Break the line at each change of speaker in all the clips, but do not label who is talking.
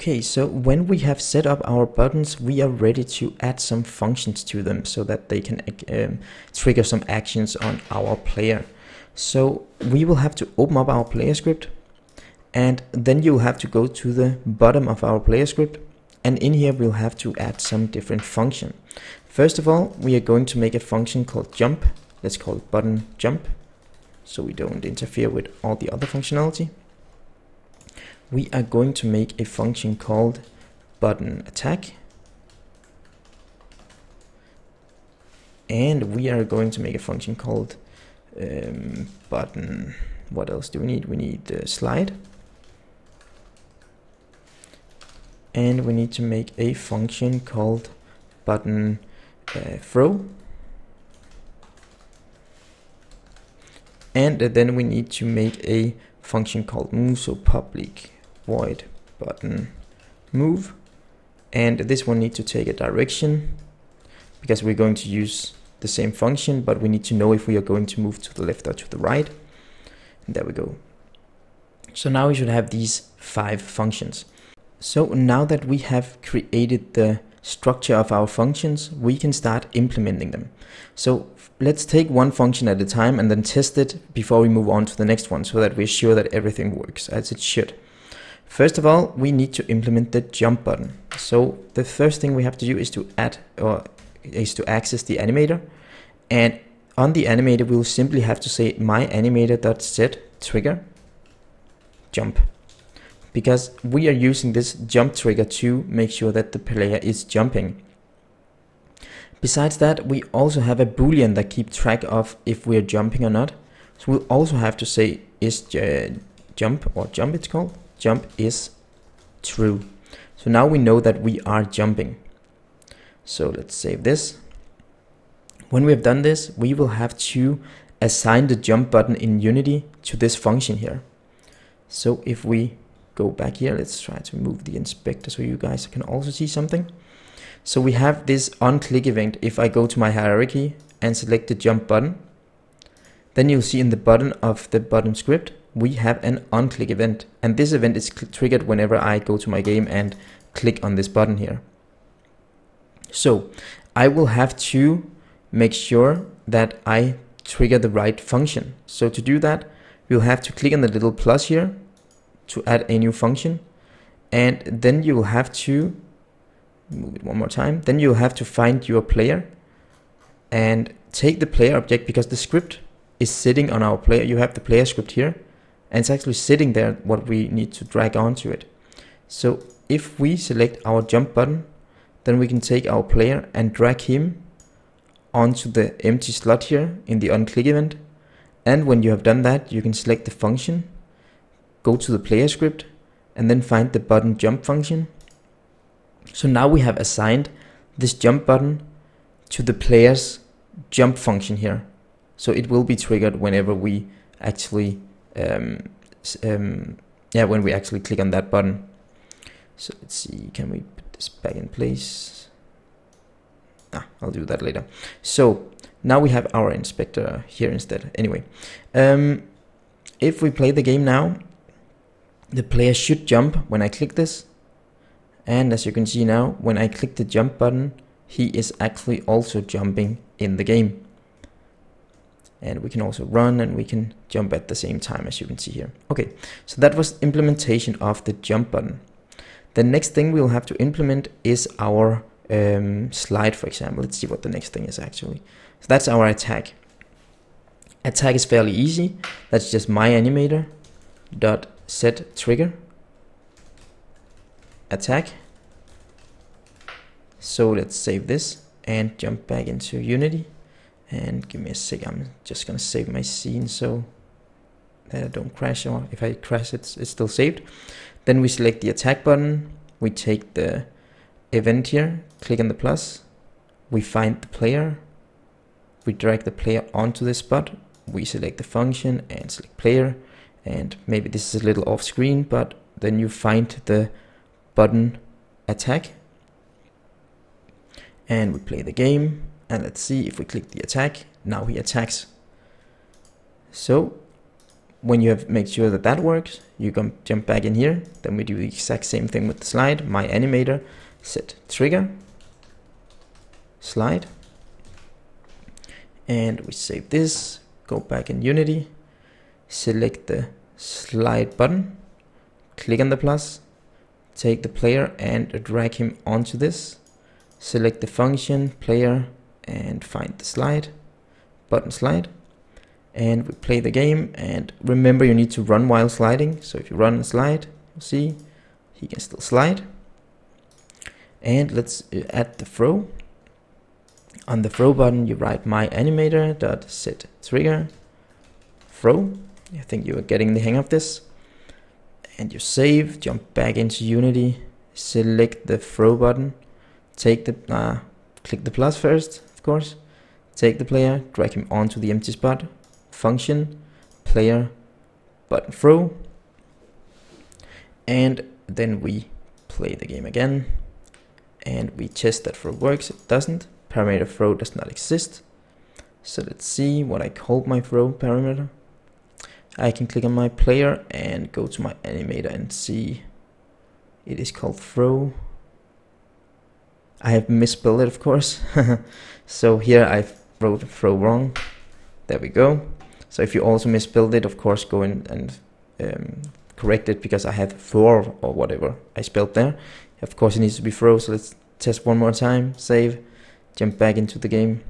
Okay, so when we have set up our buttons, we are ready to add some functions to them so that they can um, trigger some actions on our player. So we will have to open up our player script and then you'll have to go to the bottom of our player script and in here we'll have to add some different function. First of all, we are going to make a function called jump. Let's call it button jump so we don't interfere with all the other functionality we are going to make a function called button attack. And we are going to make a function called um, button what else do we need? We need uh, slide. And we need to make a function called button uh, throw. And then we need to make a function called move so public void button move. And this one needs to take a direction because we're going to use the same function but we need to know if we are going to move to the left or to the right. And there we go. So now we should have these five functions. So now that we have created the structure of our functions we can start implementing them. So let's take one function at a time and then test it before we move on to the next one so that we're sure that everything works as it should First of all, we need to implement the jump button. So the first thing we have to do is to add or is to access the animator. And on the animator, we'll simply have to say my animator.set trigger jump because we are using this jump trigger to make sure that the player is jumping. Besides that, we also have a boolean that keeps track of if we're jumping or not. So we'll also have to say is uh, jump or jump it's called jump is true. So now we know that we are jumping. So let's save this. When we have done this, we will have to assign the jump button in Unity to this function here. So if we go back here, let's try to move the inspector so you guys can also see something. So we have this on click event. If I go to my hierarchy and select the jump button, then you'll see in the button of the button script, we have an on-click event. And this event is triggered whenever I go to my game and click on this button here. So I will have to make sure that I trigger the right function. So to do that, we'll have to click on the little plus here to add a new function. And then you will have to move it one more time. Then you'll have to find your player and take the player object because the script is sitting on our player. You have the player script here and it's actually sitting there what we need to drag onto it. So if we select our jump button, then we can take our player and drag him onto the empty slot here in the onClick event. And when you have done that, you can select the function, go to the player script, and then find the button jump function. So now we have assigned this jump button to the player's jump function here. So it will be triggered whenever we actually um, um, yeah, when we actually click on that button. So let's see, can we put this back in place? Ah, I'll do that later. So now we have our inspector here instead. Anyway, um, if we play the game now, the player should jump when I click this. And as you can see now, when I click the jump button, he is actually also jumping in the game and we can also run and we can jump at the same time as you can see here. Okay, so that was implementation of the jump button. The next thing we'll have to implement is our um, slide, for example. Let's see what the next thing is actually. So that's our attack. Attack is fairly easy. That's just my animator dot set trigger attack. So let's save this and jump back into Unity and give me a sec I'm just gonna save my scene so that I don't crash. Or if I crash it's, it's still saved. Then we select the attack button. We take the event here click on the plus. We find the player. We drag the player onto the spot. We select the function and select player. And maybe this is a little off screen but then you find the button attack. And we play the game and let's see if we click the attack. Now he attacks. So when you have made sure that that works, you can jump back in here. Then we do the exact same thing with the slide. My animator, set trigger, slide. And we save this, go back in Unity, select the slide button, click on the plus, take the player and drag him onto this, select the function, player, and find the slide, button slide and we play the game. And remember you need to run while sliding. So if you run and slide you'll see he can still slide. And let's uh, add the throw. On the throw button you write my animator dot set trigger throw. I think you are getting the hang of this. And you save jump back into unity select the throw button take the uh, click the plus first of course. Take the player drag him onto the empty spot. Function player button throw. And then we play the game again. And we test that throw works it doesn't. Parameter throw does not exist. So let's see what I called my throw parameter. I can click on my player and go to my animator and see. It is called throw I have misspelled it of course so here I wrote throw wrong there we go so if you also misspelled it, of course, go in and um, correct it because I had four or whatever I spelled there. Of course, it needs to be throw. So let's test one more time. Save. Jump back into the game.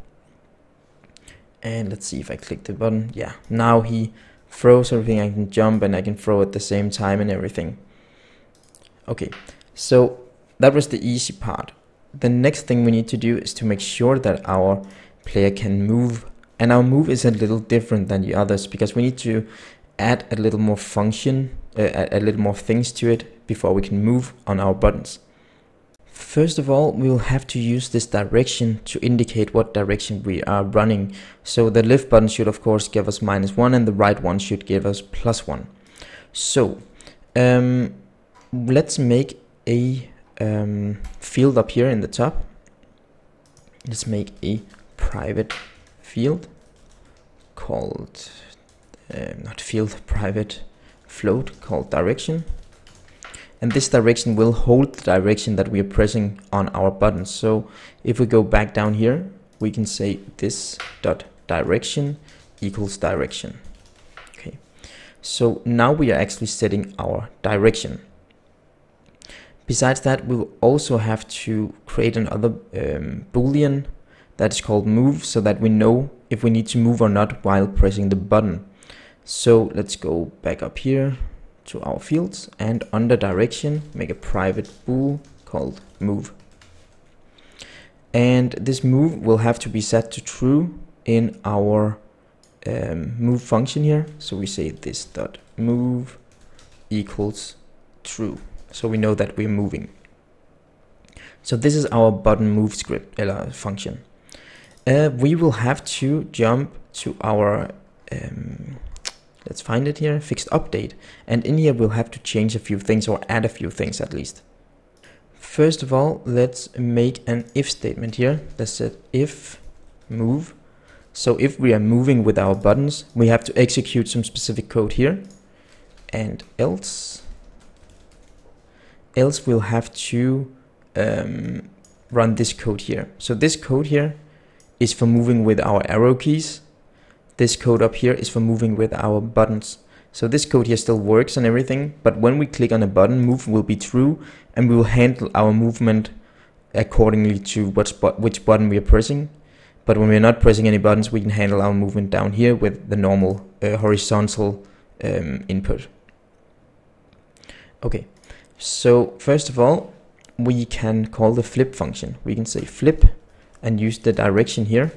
And let's see if I click the button. Yeah, now he throws everything. I can jump and I can throw at the same time and everything. Okay, so that was the easy part. The next thing we need to do is to make sure that our player can move and our move is a little different than the others because we need to add a little more function, uh, a little more things to it before we can move on our buttons. First of all, we will have to use this direction to indicate what direction we are running. So the left button should of course give us minus one and the right one should give us plus one. So um, let's make a um, field up here in the top. Let's make a private field called uh, not field private float called direction and this direction will hold the direction that we are pressing on our button. so if we go back down here we can say this dot direction equals direction okay so now we are actually setting our direction besides that we'll also have to create another um, boolean that is called move so that we know if we need to move or not while pressing the button. So let's go back up here to our fields and under direction make a private bool called move. And this move will have to be set to true in our um, move function here. So we say this dot move equals true. So we know that we're moving. So this is our button move script function. Uh, we will have to jump to our um, let's find it here fixed update. And in here we'll have to change a few things or add a few things at least. First of all let's make an if statement here that says if move. So if we are moving with our buttons we have to execute some specific code here. And else else we'll have to um, run this code here so this code here is for moving with our arrow keys. This code up here is for moving with our buttons. So this code here still works and everything, but when we click on a button, move will be true and we will handle our movement accordingly to which button we are pressing. But when we're not pressing any buttons, we can handle our movement down here with the normal uh, horizontal um, input. Okay, so first of all, we can call the flip function. We can say flip and use the direction here.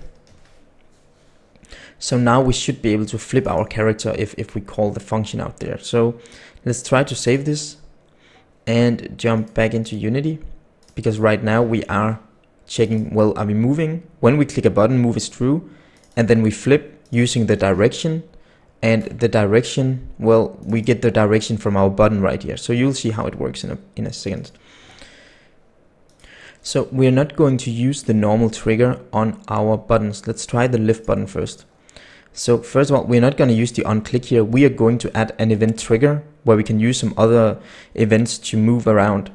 So now we should be able to flip our character if, if we call the function out there. So let's try to save this and jump back into Unity because right now we are checking, well, are we moving? When we click a button, move is true. And then we flip using the direction and the direction, well, we get the direction from our button right here. So you'll see how it works in a, in a second. So we're not going to use the normal trigger on our buttons. Let's try the lift button first. So first of all, we're not going to use the on click here. We are going to add an event trigger where we can use some other events to move around.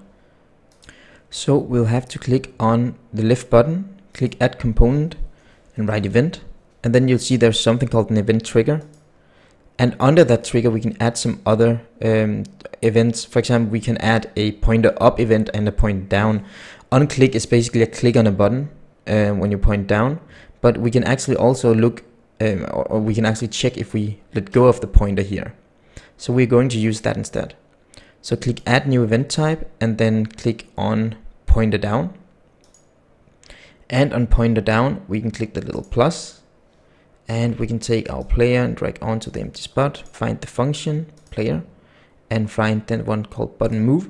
So we'll have to click on the left button, click add component and write event. And then you'll see there's something called an event trigger. And under that trigger, we can add some other um, events. For example, we can add a pointer up event and a pointer down. On click is basically a click on a button uh, when you point down, but we can actually also look, um, or, or we can actually check if we let go of the pointer here. So we're going to use that instead. So click add new event type and then click on pointer down. And on pointer down, we can click the little plus and we can take our player and drag onto the empty spot, find the function player and find that one called button move.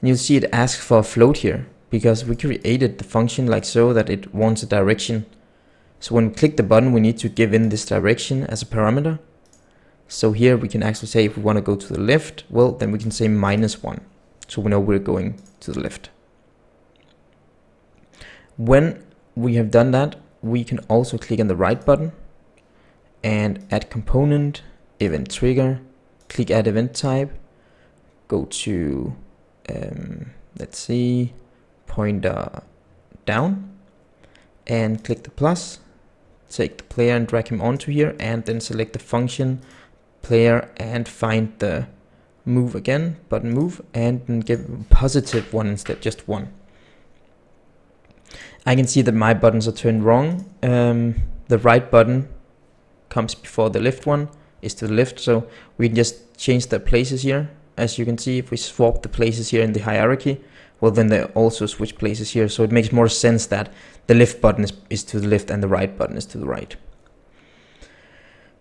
And you'll see it asks for a float here because we created the function like so that it wants a direction. So when we click the button, we need to give in this direction as a parameter. So here we can actually say if we want to go to the left, well, then we can say minus one. So we know we're going to the left. When we have done that, we can also click on the right button and add component, event trigger, click add event type, go to, um, let's see, pointer down and click the plus, take the player and drag him onto here and then select the function player and find the move again, button move and give positive one instead, just one. I can see that my buttons are turned wrong. Um, the right button comes before the left one is to the left. So we just change the places here. As you can see, if we swap the places here in the hierarchy, well then they also switch places here. So it makes more sense that the left button is, is to the left and the right button is to the right.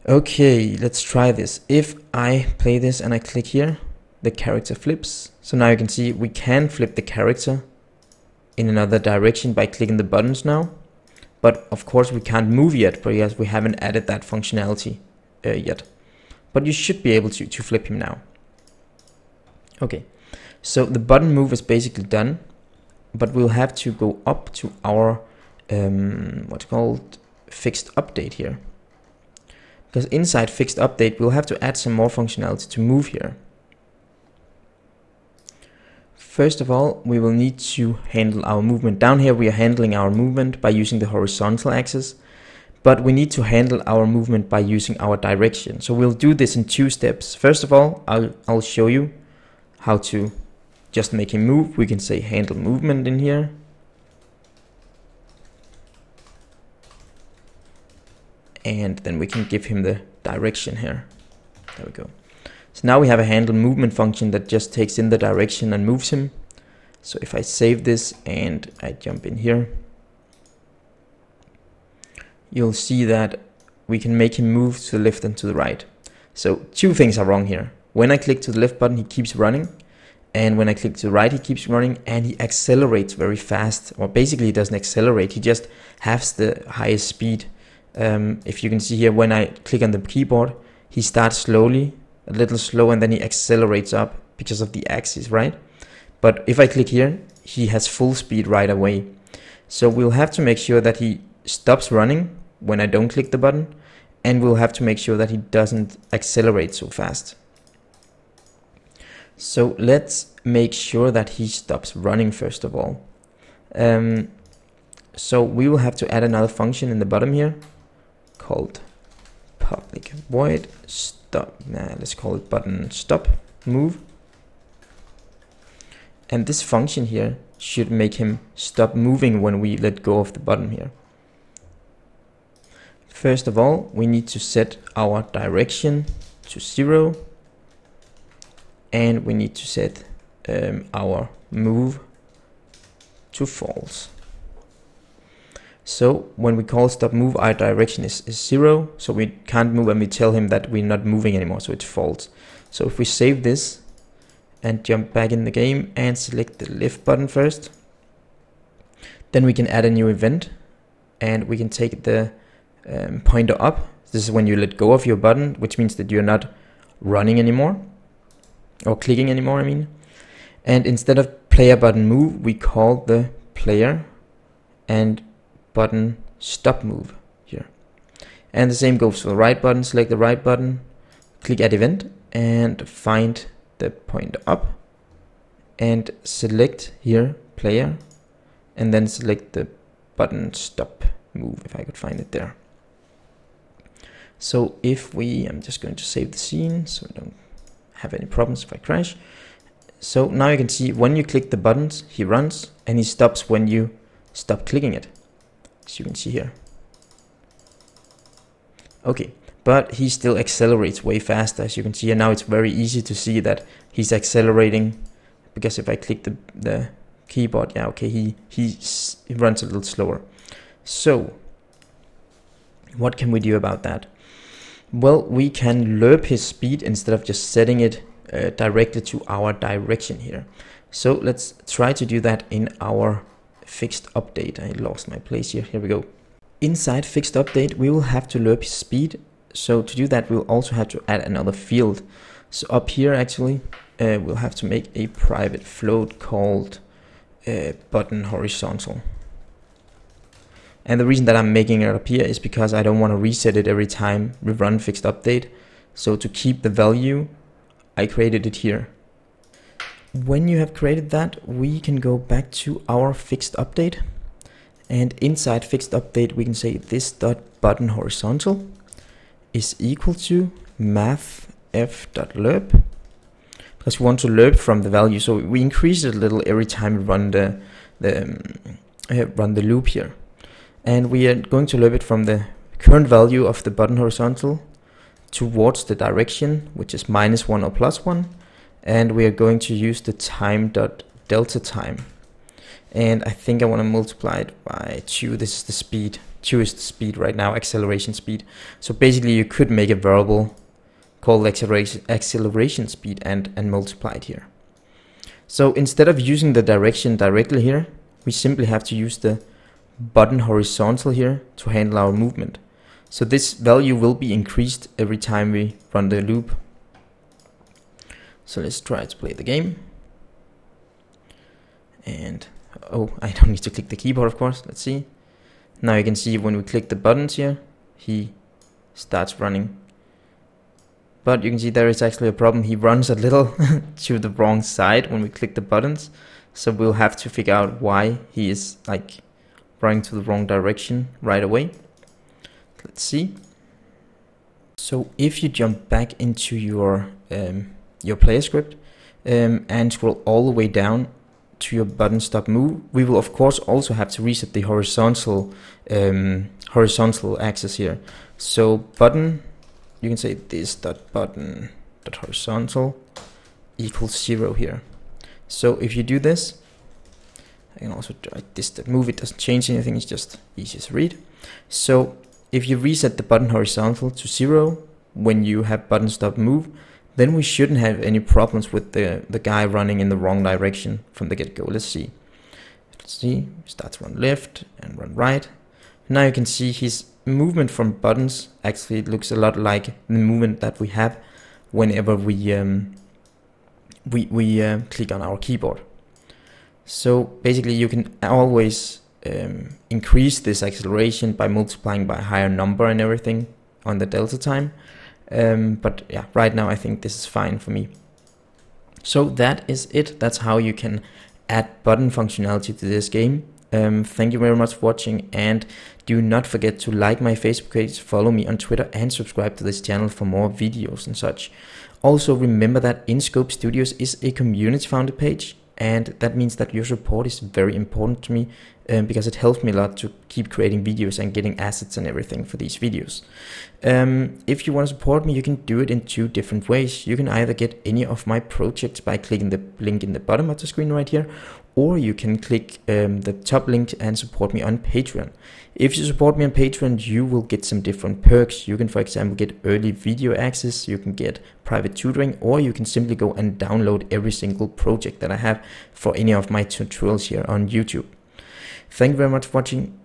Okay, let's try this. If I play this and I click here, the character flips. So now you can see we can flip the character in another direction by clicking the buttons now. But of course we can't move yet because we haven't added that functionality uh, yet. But you should be able to, to flip him now. Okay, so the button move is basically done, but we'll have to go up to our, um, what's called, fixed update here. Because inside fixed update, we'll have to add some more functionality to move here. First of all, we will need to handle our movement. Down here we are handling our movement by using the horizontal axis, but we need to handle our movement by using our direction. So we'll do this in two steps. First of all, I'll, I'll show you how to just make him move. We can say handle movement in here. And then we can give him the direction here. There we go. So now we have a handle movement function that just takes in the direction and moves him. So if I save this and I jump in here, you'll see that we can make him move to the left and to the right. So two things are wrong here. When I click to the left button, he keeps running. And when I click to the right, he keeps running and he accelerates very fast. Or basically he doesn't accelerate, he just has the highest speed. Um, if you can see here, when I click on the keyboard, he starts slowly a little slow and then he accelerates up because of the axis, right? But if I click here, he has full speed right away. So we'll have to make sure that he stops running when I don't click the button and we'll have to make sure that he doesn't accelerate so fast. So let's make sure that he stops running first of all. Um, so we will have to add another function in the bottom here called public void stop, nah, let's call it button stop move. And this function here should make him stop moving when we let go of the button here. First of all, we need to set our direction to zero and we need to set um, our move to false. So when we call stop move, our direction is, is zero. So we can't move and we tell him that we're not moving anymore. So it's false. So if we save this and jump back in the game and select the left button first, then we can add a new event and we can take the um, pointer up. This is when you let go of your button, which means that you're not running anymore or clicking anymore, I mean. And instead of player button move, we call the player and button stop move here. And the same goes for the right button. Select the right button, click add event and find the point up and select here player and then select the button stop move if I could find it there. So if we, I'm just going to save the scene so I don't have any problems if I crash. So now you can see when you click the buttons, he runs and he stops when you stop clicking it. As you can see here. Okay, but he still accelerates way faster as you can see. And now it's very easy to see that he's accelerating because if I click the, the keyboard yeah okay he, he he runs a little slower. So what can we do about that? Well we can lerp his speed instead of just setting it uh, directly to our direction here. So let's try to do that in our fixed update I lost my place here here we go inside fixed update we will have to lerp speed so to do that, we'll also have to add another field. So up here, actually, uh, we'll have to make a private float called uh, button horizontal. And the reason that I'm making it up here is because I don't want to reset it every time we run fixed update. So to keep the value, I created it here. When you have created that, we can go back to our fixed update. And inside fixed update, we can say this dot button horizontal is equal to math f.lerp because we want to lerp from the value so we increase it a little every time we run the the um, uh, run the loop here. And we are going to lerp it from the current value of the button horizontal towards the direction which is minus one or plus one and we are going to use the time dot delta time and I think I want to multiply it by 2 this is the speed 2 is the speed right now, acceleration speed. So basically you could make a variable called acceleration, acceleration speed and, and multiply it here. So instead of using the direction directly here, we simply have to use the button horizontal here to handle our movement. So this value will be increased every time we run the loop. So let's try to play the game. And, oh, I don't need to click the keyboard, of course. Let's see. Now you can see when we click the buttons here, he starts running. But you can see there is actually a problem. He runs a little to the wrong side when we click the buttons. So we'll have to figure out why he is like running to the wrong direction right away. Let's see. So if you jump back into your um, your player script um, and scroll all the way down to your button stop move, we will of course also have to reset the horizontal um, horizontal axis here. So button, you can say this dot button dot horizontal equals zero here. So if you do this, I can also write this that move. It doesn't change anything. It's just easy to read. So if you reset the button horizontal to zero when you have button stop move, then we shouldn't have any problems with the, the guy running in the wrong direction from the get-go. Let's see. Let's see, start to run left and run right. Now you can see his movement from buttons actually looks a lot like the movement that we have whenever we um, we, we uh, click on our keyboard. So basically you can always um, increase this acceleration by multiplying by a higher number and everything on the delta time um, but yeah, right now I think this is fine for me. So that is it. That's how you can add button functionality to this game. Um, thank you very much for watching and do not forget to like my Facebook page, follow me on Twitter and subscribe to this channel for more videos and such. Also remember that InScope Studios is a community founded page and that means that your support is very important to me um, because it helps me a lot to keep creating videos and getting assets and everything for these videos. Um, if you want to support me, you can do it in two different ways. You can either get any of my projects by clicking the link in the bottom of the screen right here, or you can click um, the top link and support me on Patreon. If you support me on Patreon, you will get some different perks. You can, for example, get early video access, you can get private tutoring, or you can simply go and download every single project that I have for any of my tutorials here on YouTube. Thank you very much for watching